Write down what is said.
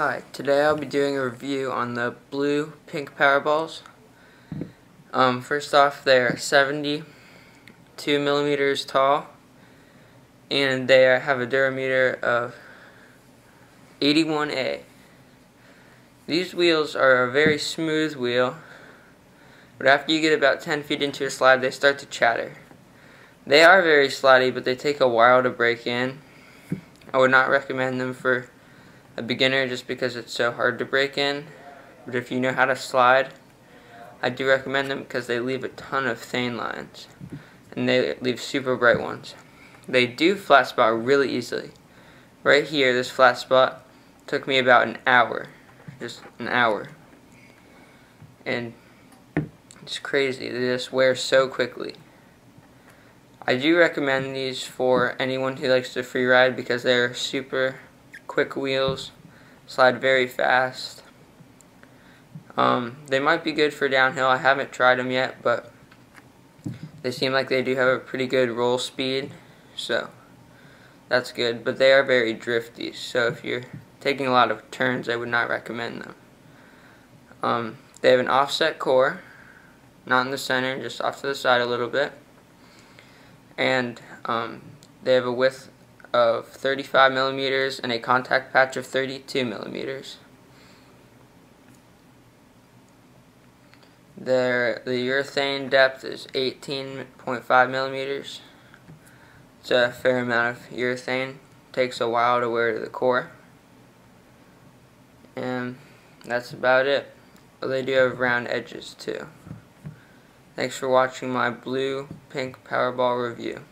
Hi, today I'll be doing a review on the blue pink Powerballs. Um, first off, they're 72 millimeters tall, and they have a durometer of 81A. These wheels are a very smooth wheel, but after you get about 10 feet into a slide, they start to chatter. They are very slidey, but they take a while to break in. I would not recommend them for a beginner just because it's so hard to break in. But if you know how to slide, I do recommend them because they leave a ton of thin lines. And they leave super bright ones. They do flat spot really easily. Right here, this flat spot took me about an hour. Just an hour. And it's crazy. They just wear so quickly. I do recommend these for anyone who likes to free ride because they're super quick wheels, slide very fast. Um, they might be good for downhill. I haven't tried them yet, but they seem like they do have a pretty good roll speed, so that's good. But they are very drifty, so if you're taking a lot of turns, I would not recommend them. Um, they have an offset core, not in the center, just off to the side a little bit. And um, they have a width of 35 millimeters and a contact patch of 32 millimeters. Their, the urethane depth is 18.5 millimeters. It's a fair amount of urethane. Takes a while to wear to the core. And that's about it. But they do have round edges too. Thanks for watching my blue pink Powerball review.